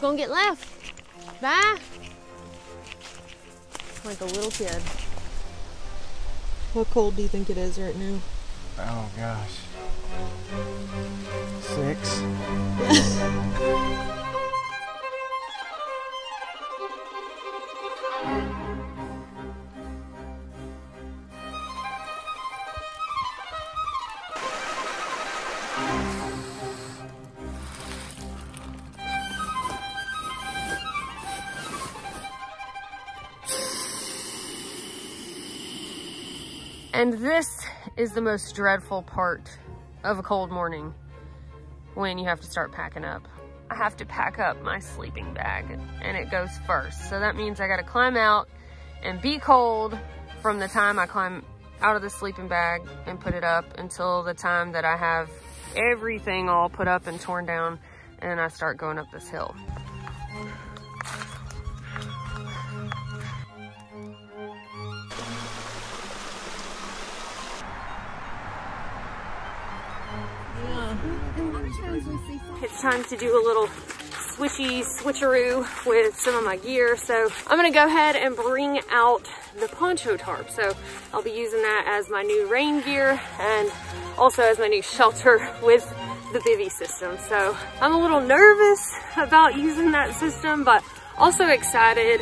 Come on. You gonna get left. Bye. Like a little kid. How cold do you think it is right now? Oh gosh. Six. And this is the most dreadful part of a cold morning when you have to start packing up. I have to pack up my sleeping bag and it goes first. So that means I gotta climb out and be cold from the time I climb out of the sleeping bag and put it up until the time that I have everything all put up and torn down and I start going up this hill. It's time to do a little swishy switcheroo with some of my gear. So I'm gonna go ahead and bring out the poncho tarp. So I'll be using that as my new rain gear and also as my new shelter with the bivy system. So I'm a little nervous about using that system, but also excited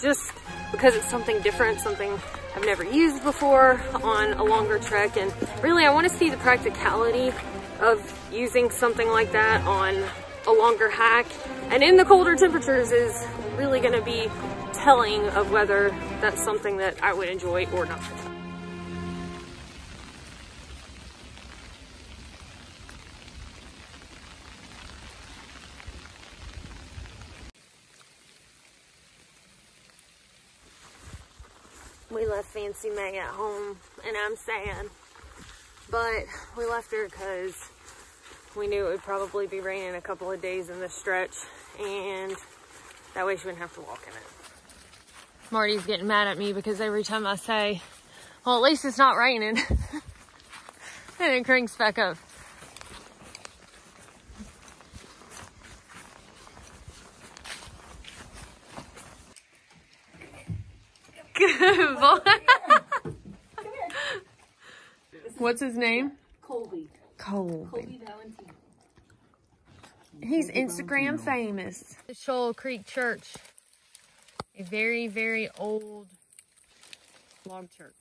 just because it's something different, something I've never used before on a longer trek. And really I wanna see the practicality of using something like that on a longer hack and in the colder temperatures is really going to be telling of whether that's something that I would enjoy or not. We left Fancy May at home and I'm sad, but we left her because we knew it would probably be raining a couple of days in this stretch and that way she wouldn't have to walk in it. Marty's getting mad at me because every time I say, well, at least it's not raining, and it cranks back up. What's his name? Colby. Colby. Colby Valentine. He's Instagram famous. The Shoal Creek Church. A very, very old log church.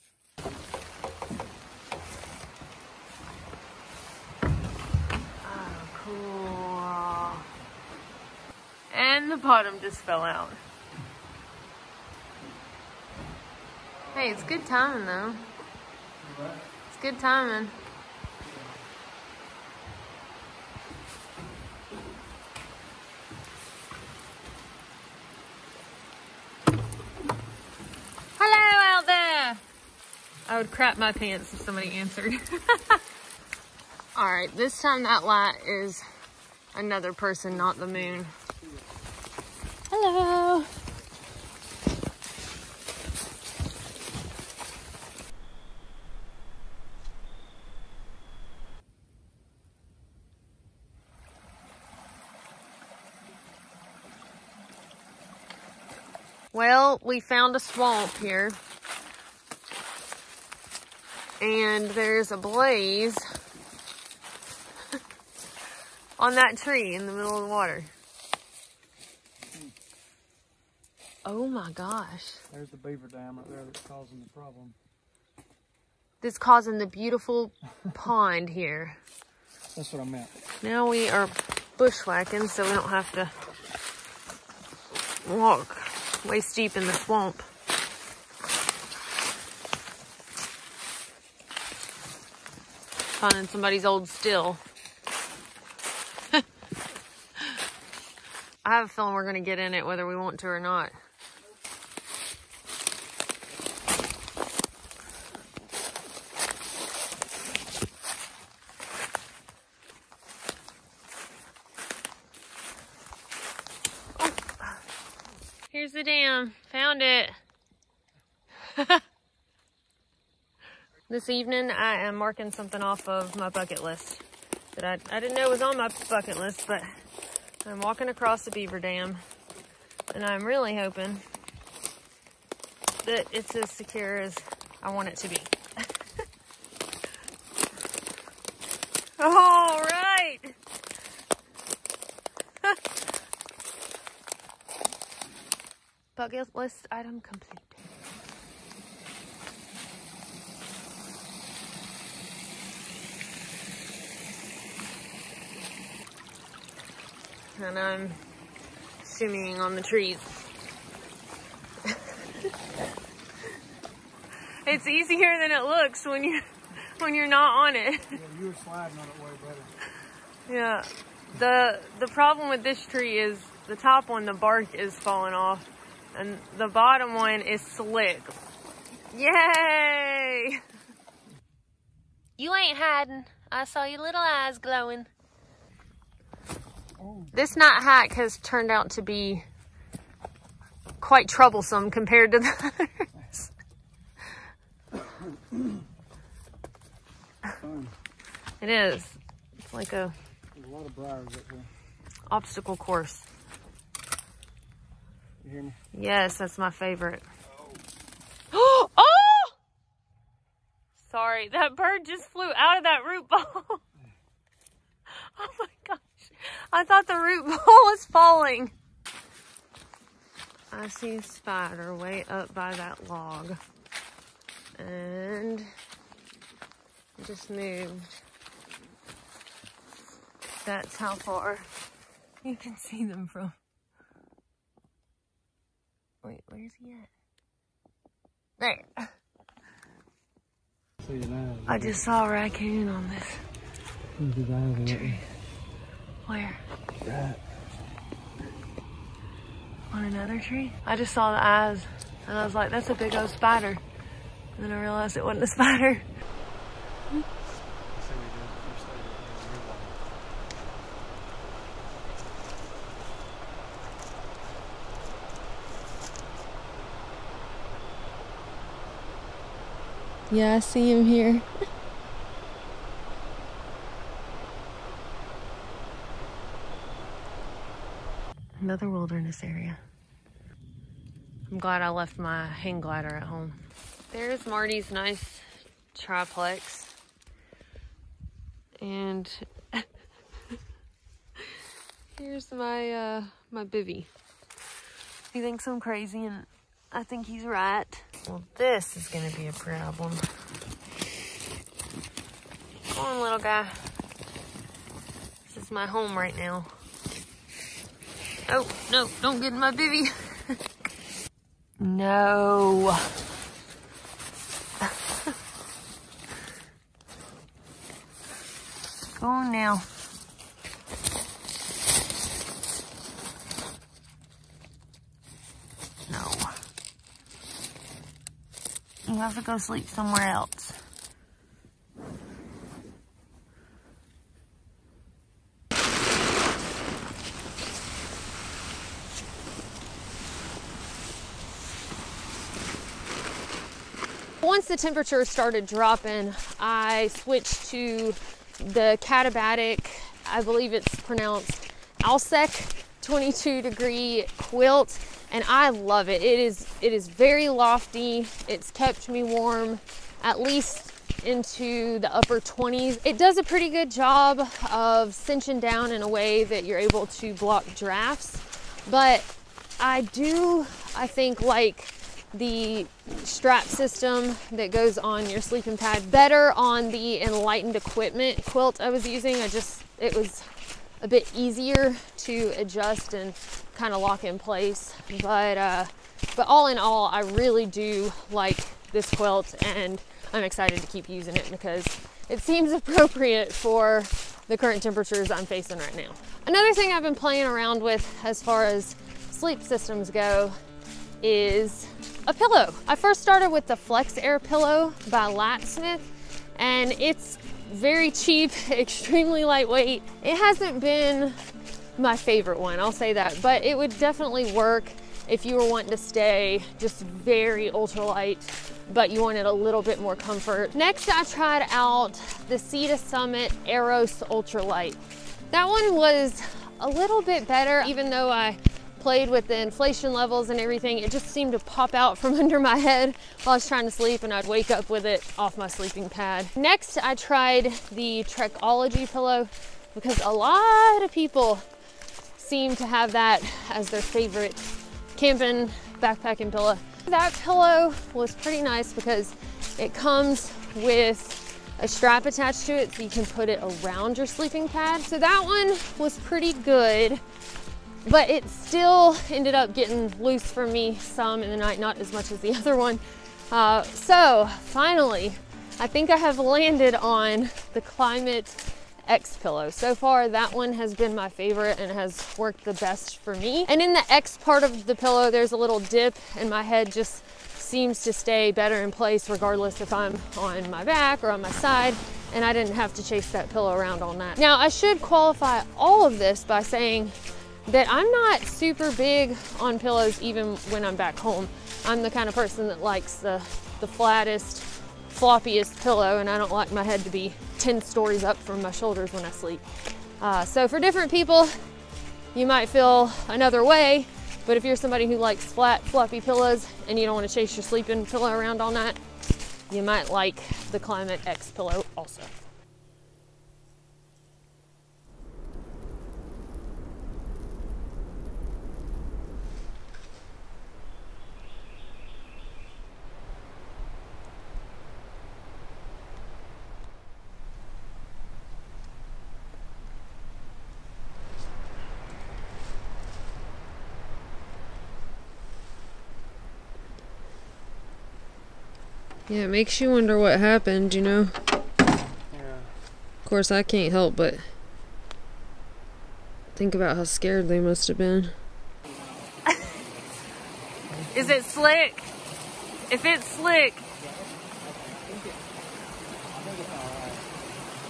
Oh, cool. And the bottom just fell out. Hey, it's good timing though. Good timing. Hello out there. I would crap my pants if somebody answered. All right, this time that light is another person, not the moon. Hello. Well, we found a swamp here. And there's a blaze on that tree in the middle of the water. Oh my gosh. There's the beaver dam right there that's causing the problem. This causing the beautiful pond here. That's what I meant. Now we are bushwhacking so we don't have to walk waist deep in the swamp. Finding somebody's old still. I have a feeling we're going to get in it whether we want to or not. The. Found it. this evening, I am marking something off of my bucket list that I, I didn't know was on my bucket list, but I'm walking across the beaver dam and I'm really hoping that it's as secure as I want it to be. All oh, right. Bucket list item complete. And I'm shimmying on the trees. it's easier than it looks when you when you're not on it. Yeah, you were sliding on it way better. Yeah. The the problem with this tree is the top one, the bark is falling off, and the bottom one is slick. Yay! You ain't hiding. I saw your little eyes glowing. Oh, This night hike has turned out to be quite troublesome compared to the others. It is. It's like a a lot of briars up there. obstacle course. You hear me? Yes, that's my favorite. Oh! oh! Sorry, that bird just flew out of that root ball. oh my gosh. I thought the root ball was falling. I see a spider way up by that log. And just moved. That's how far you can see them from. Wait, where's he at? There. See his eyes. I just saw a raccoon on this Look his eyes are tree. Where? Right. On another tree? I just saw the eyes and I was like, that's a big old spider. And then I realized it wasn't a spider. Yeah, I see him here. Another wilderness area. I'm glad I left my hang glider at home. There's Marty's nice triplex. And here's my uh my bivy. He thinks I'm crazy and I think he's right. Well, this is gonna be a problem. Come on, little guy. This is my home right now. Oh, no, don't get in my bivy. no. Go on now. No. You have to go sleep somewhere else. Once the temperature started dropping, I switched to the Katabatic, I believe it's pronounced Alsek 22 degree quilt and I love it. It is it is very lofty. It's kept me warm at least into the upper 20s. It does a pretty good job of cinching down in a way that you're able to block drafts, but I do I think like the strap system that goes on your sleeping pad better on the enlightened equipment quilt I was using. I just it was a bit easier to adjust and kind of lock in place. But uh, but all in all, I really do like this quilt, and I'm excited to keep using it because it seems appropriate for the current temperatures I'm facing right now. Another thing I've been playing around with as far as sleep systems go is a pillow. I first started with the Flex Air pillow by Litesmith, and it's very cheap, extremely lightweight. It hasn't been my favorite one, I'll say that, but it would definitely work if you were wanting to stay just very ultralight, but you wanted a little bit more comfort. Next, I tried out the Sea to Summit Aeros Ultralight. That one was a little bit better, even though I played with the inflation levels and everything. It just seemed to pop out from under my head while I was trying to sleep and I'd wake up with it off my sleeping pad. Next, I tried the Trekology pillow because a lot of people seem to have that as their favorite camping backpacking pillow. That pillow was pretty nice because it comes with a strap attached to it so you can put it around your sleeping pad. So that one was pretty good, but it still ended up getting loose for me some in the night, not as much as the other one. Uh, so finally, I think I have landed on the Klymit X pillow. So far, that one has been my favorite and has worked the best for me. And in the X part of the pillow, there's a little dip and my head just seems to stay better in place regardless if I'm on my back or on my side and I didn't have to chase that pillow around all night. Now I should qualify all of this by saying that I'm not super big on pillows even when I'm back home. I'm the kind of person that likes the, the flattest, floppiest pillow and I don't like my head to be 10 stories up from my shoulders when I sleep. Uh, so for different people, you might feel another way, but if you're somebody who likes flat, fluffy pillows and you don't want to chase your sleeping pillow around all night, you might like the Klymit X pillow also. Yeah, it makes you wonder what happened, you know? Yeah. Of course, I can't help but think about how scared they must have been. Is it slick? If it's slick.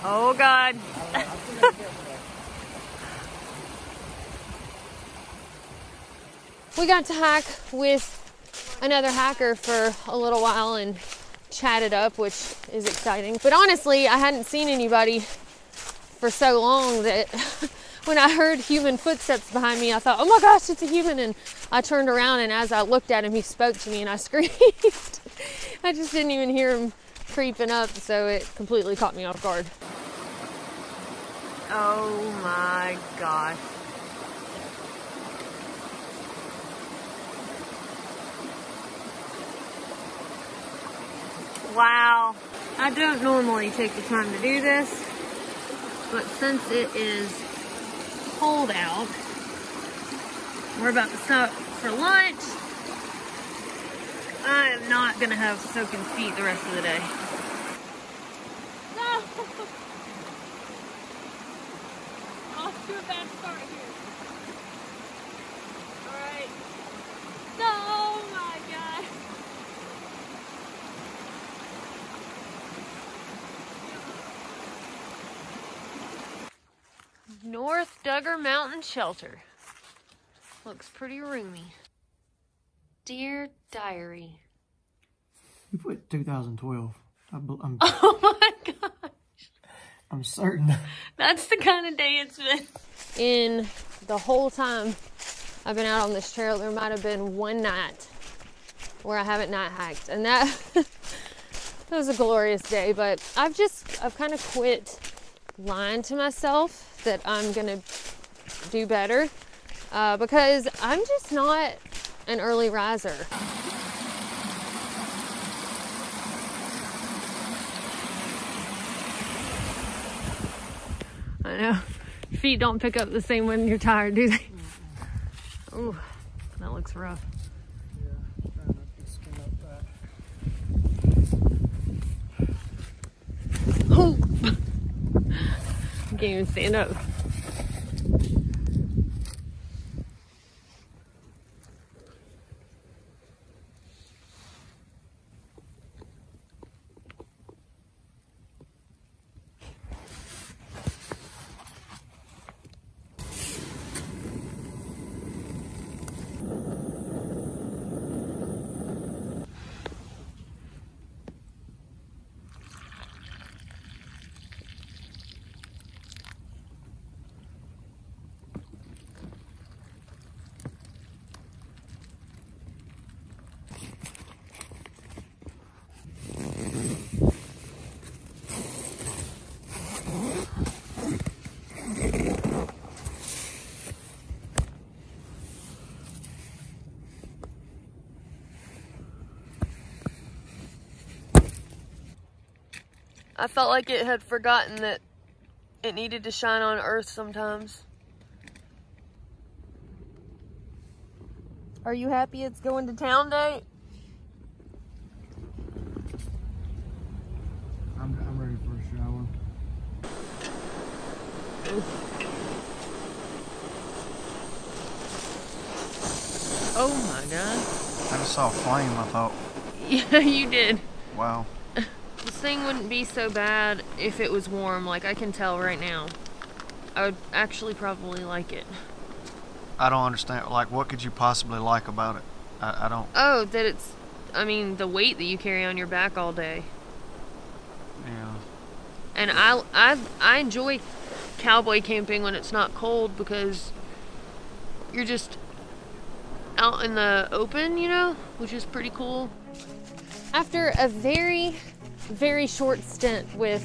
Oh, God. we got to hack with another hacker for a little while and chatted up, which is exciting. But honestly, I hadn't seen anybody for so long that when I heard human footsteps behind me, I thought, oh my gosh, it's a human. And I turned around, and as I looked at him, he spoke to me, and I screamed. I just didn't even hear him creeping up, so it completely caught me off guard. Oh my gosh. Wow. I don't normally take the time to do this, but since it is cold out, we're about to stop for lunch. I am not gonna have soaking feet the rest of the day. No! Off to a bad start here. Alright. Oh my god. North Dugger Mountain Shelter. Looks pretty roomy. Dear Diary. You put 2012. I, I'm, Oh my gosh. I'm certain. That's the kind of day it's been. In the whole time I've been out on this trail, there might have been one night where I haven't night hiked. And that, that was a glorious day. But I've just, I've kind of quit lying to myself that I'm to do better uh, because I'm just not an early riser. I know. Feet don't pick up the same when you're tired, do they? Ooh, that looks rough. Yeah, trying not to skin up that. Oh! Can't even stand up. I felt like it had forgotten that it needed to shine on earth sometimes. Are you happy it's going to town date? I'm, I'm ready for a shower. Oh my god. I just saw a flame. I thought, Yeah, you did. wow. This thing wouldn't be so bad if it was warm, like I can tell right now. I would actually probably like it. I don't understand. Like, what could you possibly like about it? I, I don't. Oh, that it's, I mean, the weight that you carry on your back all day. Yeah. And I, I, I enjoy cowboy camping when it's not cold because you're just out in the open, you know, which is pretty cool. After a very, very short stint with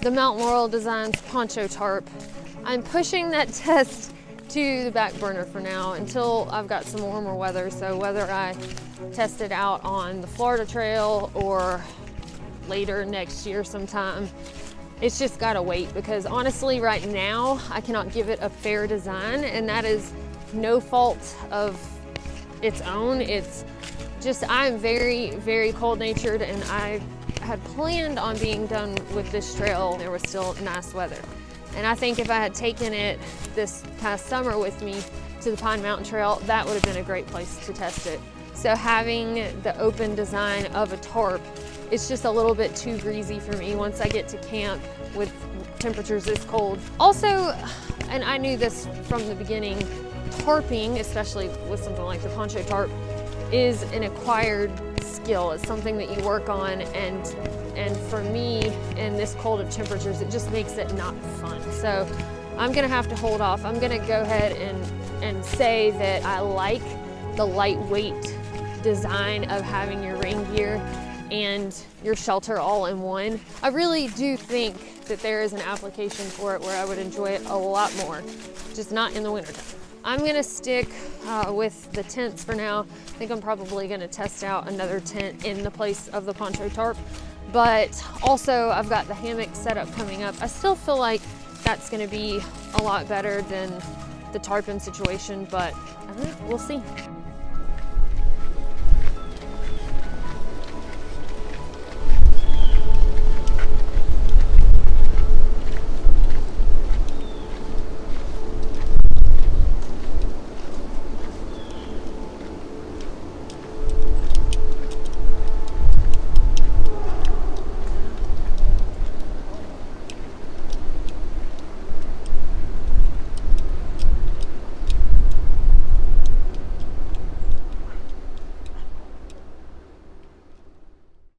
the Mountain Laurel Designs poncho tarp, I'm pushing that test to the back burner for now until I've got some warmer weather. So whether I test it out on the Florida Trail or later next year sometime. It's just gotta wait because honestly, right now, I cannot give it a fair design, and that is no fault of its own. It's just, I'm very, very cold natured, and I had planned on being done with this trail. There was still nice weather. And I think if I had taken it this past summer with me to the Pine Mountain Trail, that would have been a great place to test it. So having the open design of a tarp, it's just a little bit too greasy for me once I get to camp with temperatures this cold. Also, and I knew this from the beginning, tarping, especially with something like the poncho tarp, is an acquired skill. It's something that you work on and and for me in this cold of temperatures, it just makes it not fun. So I'm gonna have to hold off. I'm gonna go ahead and, and say that I like the lightweight design of having your rain gear and your shelter all in one. I really do think that there is an application for it where I would enjoy it a lot more, just not in the wintertime. I'm gonna stick uh, with the tents for now. I think I'm probably gonna test out another tent in the place of the poncho tarp, but also I've got the hammock setup coming up. I still feel like that's gonna be a lot better than the tarpon situation, but we'll see.